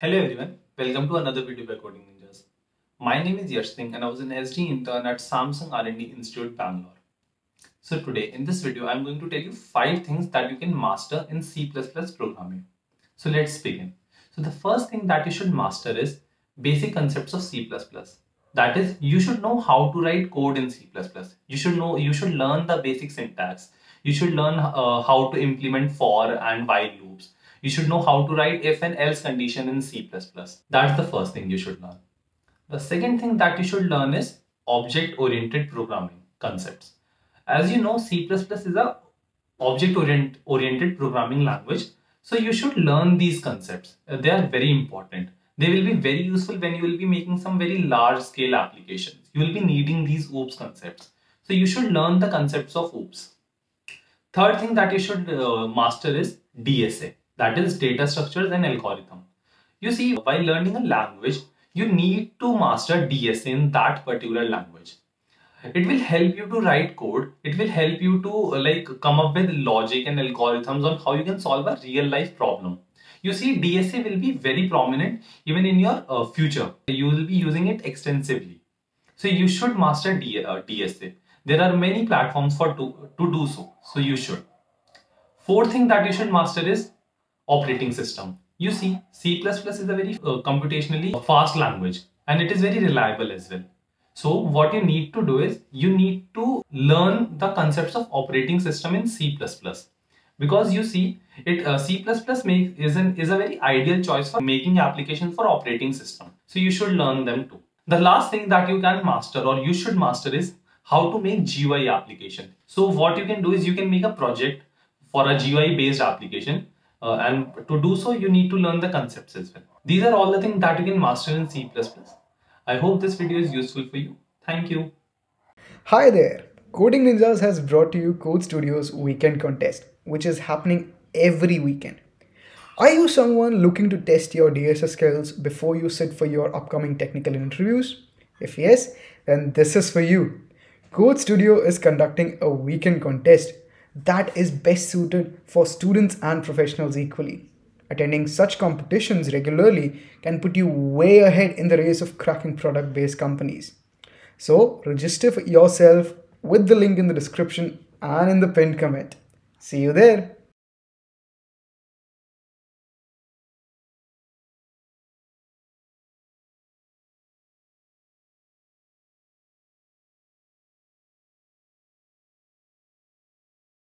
Hello everyone, welcome to another video by Coding Ninjas. My name is Yash Singh and I was an SD intern at Samsung R&D Institute, Bangalore. So today in this video, I'm going to tell you five things that you can master in C++ programming. So let's begin. So the first thing that you should master is basic concepts of C++. That is, you should know how to write code in C++. You should know, you should learn the basic syntax. You should learn uh, how to implement for and while loops you should know how to write if and else condition in C++. That's the first thing you should learn. The second thing that you should learn is object-oriented programming concepts. As you know, C++ is a object-oriented programming language. So you should learn these concepts. They are very important. They will be very useful when you will be making some very large scale applications. You will be needing these OOPS concepts. So you should learn the concepts of OOPS. Third thing that you should uh, master is DSA that is data structures and algorithm. You see, while learning a language, you need to master DSA in that particular language. It will help you to write code. It will help you to like come up with logic and algorithms on how you can solve a real life problem. You see, DSA will be very prominent even in your uh, future. You will be using it extensively. So you should master D uh, DSA. There are many platforms for to, to do so. So you should. Fourth thing that you should master is operating system. You see, C++ is a very uh, computationally fast language and it is very reliable as well. So what you need to do is you need to learn the concepts of operating system in C++ because you see it uh, C++ make, is, an, is a very ideal choice for making applications for operating system. So you should learn them too. The last thing that you can master or you should master is how to make GUI application. So what you can do is you can make a project for a GUI based application uh, and to do so, you need to learn the concepts as well. These are all the things that you can master in C++. I hope this video is useful for you. Thank you. Hi there. Coding Ninjas has brought to you Code Studio's weekend contest, which is happening every weekend. Are you someone looking to test your DSA skills before you sit for your upcoming technical interviews? If yes, then this is for you. Code Studio is conducting a weekend contest that is best suited for students and professionals equally. Attending such competitions regularly can put you way ahead in the race of cracking product based companies. So, register for yourself with the link in the description and in the pinned comment. See you there.